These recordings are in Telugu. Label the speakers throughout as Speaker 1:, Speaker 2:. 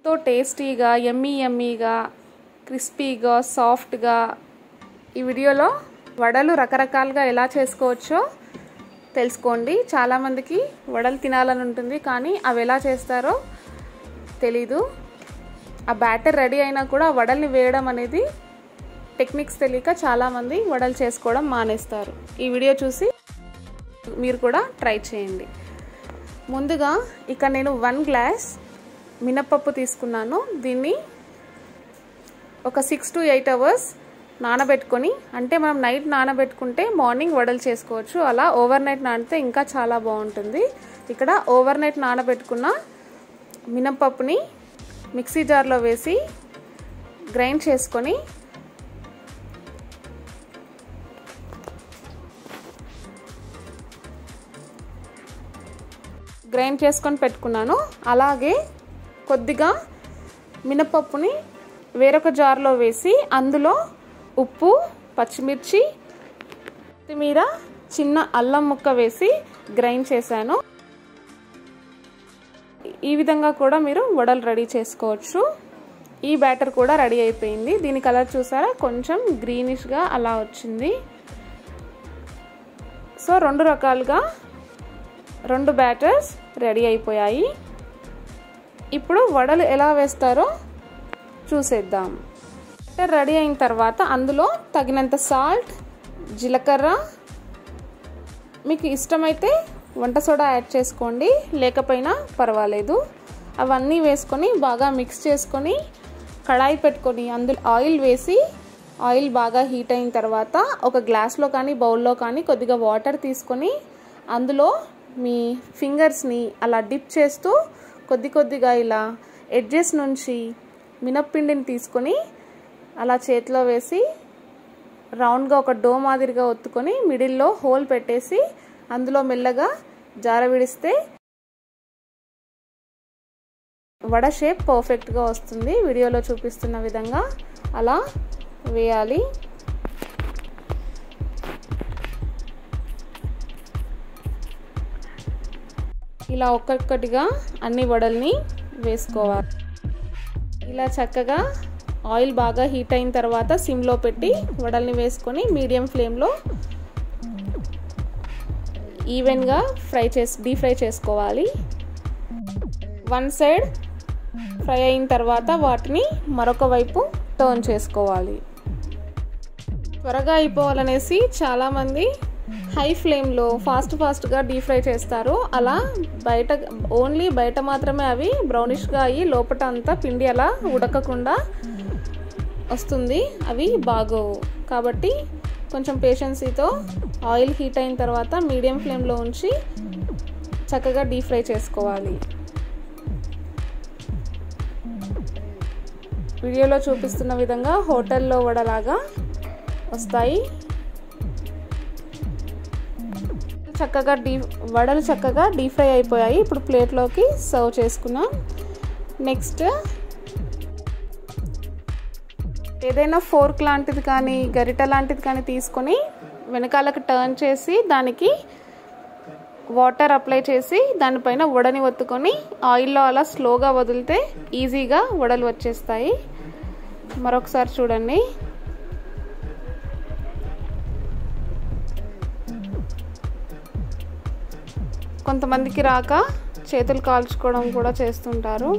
Speaker 1: ఎంతో టేస్టీగా ఎమ్మీ ఎమ్మీగా క్రిస్పీగా సాఫ్ట్గా ఈ వీడియోలో వడలు రకరకాలుగా ఎలా చేసుకోవచ్చో తెలుసుకోండి. చాలామందికి వడలు తినాలని ఉంటుంది కానీ అవి ఎలా చేస్తారో తెలీదు. ఆ బ్యాటర్ రెడీ అయినా కూడా వడల్ని వేయడం అనేది టెక్నిక్స్ తెలియక చాలామంది వడలు చేసుకోవడం మానేస్తారు. ఈ వీడియో చూసి మీరు కూడా ట్రై చేయండి. ముందుగా ఇక్కడ నేను వన్ గ్లాస్ మినప్పప్పు తీసుకున్నాను. దీన్ని ఒక సిక్స్ టు ఎయిట్ అవర్స్ నానబెట్టుకొని అంటే మనం నైట్ నానబెట్టుకుంటే మార్నింగ్ వడలు చేసుకోవచ్చు. అలా ఓవర్ నైట్ నానితే ఇంకా చాలా బాగుంటుంది. ఇక్కడ ఓవర్ నైట్ నానబెట్టుకున్న మినప్పప్పుని మిక్సీ జార్లో వేసి గ్రైండ్ చేసుకొని గ్రైండ్ చేసుకొని పెట్టుకున్నాను. అలాగే కొద్దిగా మినపప్పుని వేరొక జార్లో వేసి అందులో ఉప్పు పచ్చిమిర్చి కొత్తిమీర చిన్న అల్లం ముక్క వేసి గ్రైండ్ చేశాను. ఈ విధంగా కూడా మీరు వడలు రెడీ చేసుకోవచ్చు. ఈ బ్యాటర్ కూడా రెడీ అయిపోయింది. దీని కలర్ చూసారా? కొంచెం గ్రీనిష్గా అలా వచ్చింది. సో రెండు రకాలుగా రెండు బ్యాటర్స్ రెడీ అయిపోయాయి. ఇప్పుడు వడలు ఎలా వేస్తారో చూసేద్దాం. బ్యాటర్ రెడీ అయిన తర్వాత అందులో తగినంత సాల్ట్ జీలకర్ర. మీకు ఇష్టమైతే వంట సోడా యాడ్ చేసుకోండి లేకపోయినా పర్వాలేదు. అవన్నీ వేసుకొని బాగా మిక్స్ చేసుకొని కడాయి పెట్టుకొని అందులో ఆయిల్ వేసి ఆయిల్ బాగా హీట్ అయిన తర్వాత ఒక గ్లాస్లో కానీ బౌల్లో కానీ కొద్దిగా వాటర్ తీసుకొని అందులో మీ ఫింగర్స్ని అలా డిప్ చేస్తూ కొద్ది కొద్దిగా ఇలా ఎడ్జెస్ నుంచి మినప్పిండిని తీసుకొని అలా చేతిలో వేసి రౌండ్గా ఒక డో మాదిరిగా ఒత్తుకొని మిడిల్లో హోల్ పెట్టేసి అందులో మెల్లగా జార విడిస్తే వడ షేప్ పర్ఫెక్ట్గా వస్తుంది. వీడియోలో చూపిస్తున్న విధంగా అలా వేయాలి. ఇలా ఒక్కొక్కటిగా అన్ని వడల్ని వేసుకోవాలి. ఇలా చక్కగా ఆయిల్ బాగా హీట్ అయిన తర్వాత సిమ్లో పెట్టి వడల్ని వేసుకొని మీడియం ఫ్లేమ్లో ఈవెన్గా ఫ్రై చేసి డీ ఫ్రై చేసుకోవాలి. వన్ సైడ్ ఫ్రై అయిన తర్వాత వాటిని మరొక వైపు టర్న్ చేసుకోవాలి. త్వరగా అయిపోవాలనేసి చాలామంది హై ఫ్లేమ్లో ఫాస్ట్ ఫాస్ట్గా డీప్ ఫ్రై చేస్తారు. అలా బయట ఓన్లీ బయట మాత్రమే అవి బ్రౌనిష్గా అయ్యి లోపల అంతా పిండి అలా ఉడకకుండా వస్తుంది. అవి బాగోవు. కాబట్టి కొంచెం పేషెన్సీతో ఆయిల్ హీట్ అయిన తర్వాత మీడియం ఫ్లేమ్లో ఉంచి చక్కగా డీప్ ఫ్రై చేసుకోవాలి. వీడియోలో చూపిస్తున్న విధంగా హోటల్లో వడలాగా వస్తాయి. చక్కగా డీ వడలు చక్కగా డీప్ ఫ్రై అయిపోయాయి. ఇప్పుడు ప్లేట్లోకి సర్వ్ చేసుకున్నాం నెక్స్ట్ ఏదైనా ఫోర్క్ లాంటిది కానీ గరిట లాంటిది కానీ తీసుకొని వెనకాలకు టర్న్ చేసి దానికి వాటర్ అప్లై చేసి దానిపైన వడని ఒత్తుకొని ఆయిల్లో అలా స్లోగా వదిలితే ఈజీగా వడలు వచ్చేస్తాయి. మరొకసారి చూడండి. కొంతమందికి రాక చేతులు కాల్చుకోవడం కూడా చేస్తుంటారు.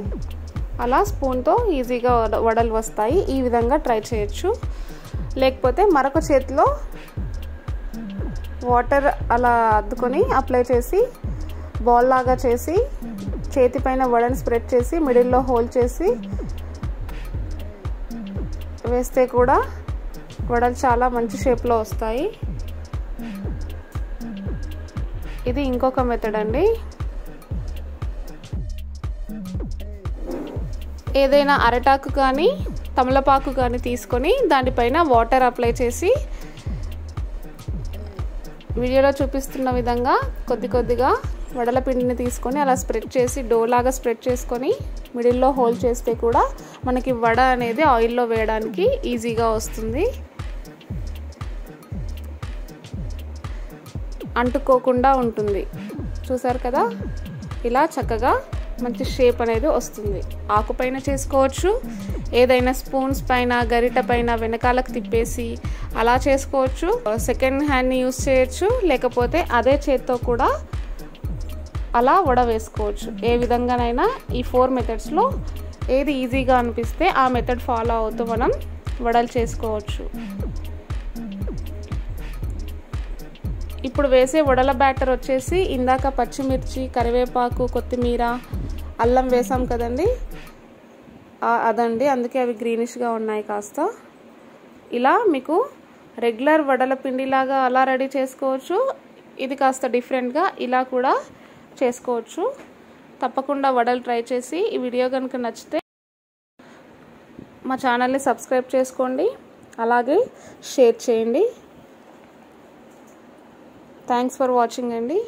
Speaker 1: అలా స్పూన్తో ఈజీగా వడలు వస్తాయి. ఈ విధంగా ట్రై చేయొచ్చు. లేకపోతే మరొక చేతిలో వాటర్ అలా అద్దుకొని అప్లై చేసి బాల్ లాగా చేసి చేతి పైన వడని స్ప్రెడ్ చేసి మిడిల్లో హోల్ చేసి వేస్తే కూడా వడలు చాలా మంచి షేప్లో వస్తాయి. ఇది ఇంకొక మెథడ్ అండి. ఏదైనా అరటాకు కానీ తమలపాకు కానీ తీసుకొని దానిపైన వాటర్ అప్లై చేసి వీడియోలో చూపిస్తున్న విధంగా కొద్ది కొద్దిగా వడల పిండిని తీసుకొని అలా స్ప్రెడ్ చేసి డో లాగా స్ప్రెడ్ చేసుకొని మిడిల్లో హోల్ చేస్తే కూడా మనకి వడ అనేది ఆయిల్లో వేయడానికి ఈజీగా వస్తుంది. అంటుకోకుండా ఉంటుంది. చూసారు కదా? ఇలా చక్కగా మంచి షేప్ అనేది వస్తుంది. ఆకు పైన చేసుకోవచ్చు. ఏదైనా స్పూన్స్ పైన గరిట పైన వెనకాలకు తిప్పేసి అలా చేసుకోవచ్చు. సెకండ్ హ్యాండ్ని యూస్ చేయొచ్చు. లేకపోతే అదే చేత్తో కూడా అలా వడ వేసుకోవచ్చు. ఏ విధంగానైనా ఈ ఫోర్ మెథడ్స్లో ఏది ఈజీగా అనిపిస్తే ఆ మెథడ్ ఫాలో అవుతూ మనం వడలు చేసుకోవచ్చు. ఇప్పుడు వేసే వడల బ్యాటర్ వచ్చేసి ఇందాక పచ్చిమిర్చి కరివేపాకు కొత్తిమీర అల్లం వేసాం కదండి. అదండి. అందుకే అవి గ్రీనిష్గా ఉన్నాయి కాస్త. ఇలా మీకు రెగ్యులర్ వడల పిండిలాగా అలా రెడీ చేసుకోవచ్చు. ఇది కాస్త డిఫరెంట్గా ఇలా కూడా చేసుకోవచ్చు. తప్పకుండా వడలు ట్రై చేసి ఈ వీడియో కనుక నచ్చితే మా ఛానల్ని సబ్స్క్రైబ్ చేసుకోండి. అలాగే షేర్ చేయండి. థ్యాంక్స్ ఫర్ వాచింగ్ అండి.